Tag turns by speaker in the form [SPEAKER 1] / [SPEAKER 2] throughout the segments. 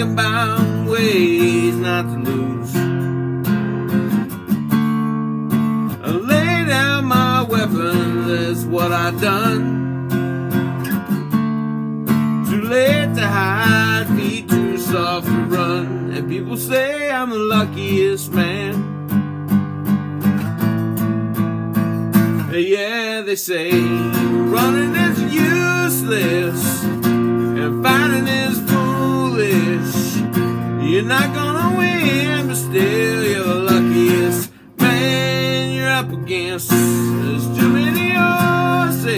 [SPEAKER 1] thinking about ways not to lose. I lay down my weapon, that's what I done. Too late to hide, feet too soft to run. And people say I'm the luckiest man. Yeah, they say running not gonna win, but still you're the luckiest man you're up against. There's too many horses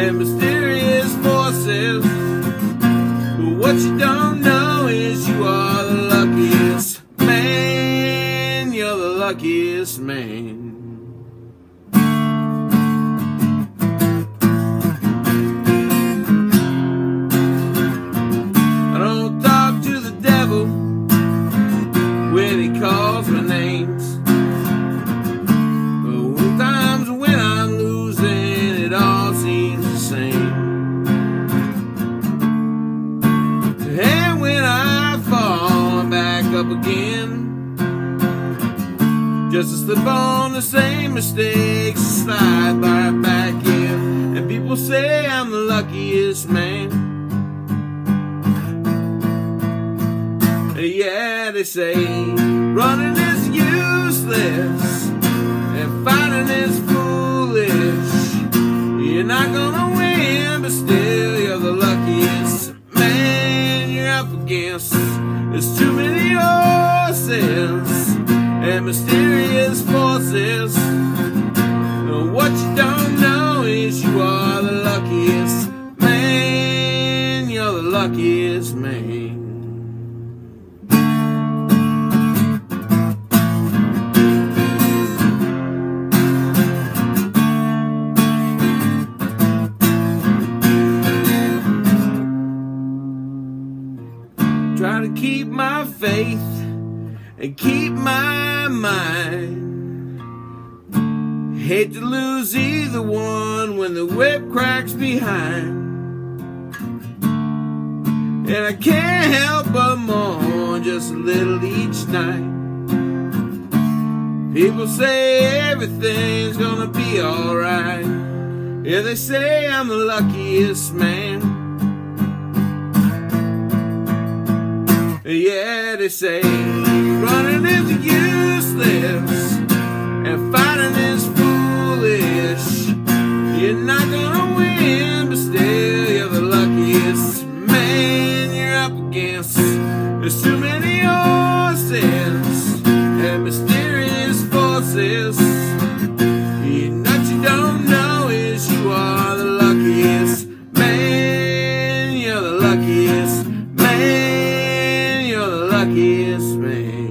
[SPEAKER 1] and mysterious forces. But what you don't know is you are the luckiest man. You're the luckiest man. Up again. Just to slip on the same mistakes, slide right back in. And people say I'm the luckiest man. Yeah, they say running is useless and fighting is foolish. You're not gonna win, but still you're the luckiest man you're up against. There's too many horses and mysterious forces. And what you don't know is you are the luckiest man. You're the luckiest man. To keep my faith and keep my mind. Hate to lose either one when the whip cracks behind. And I can't help but mourn just a little each night. People say everything's gonna be alright. Yeah, they say I'm the luckiest man. Yeah, they say running kiss me.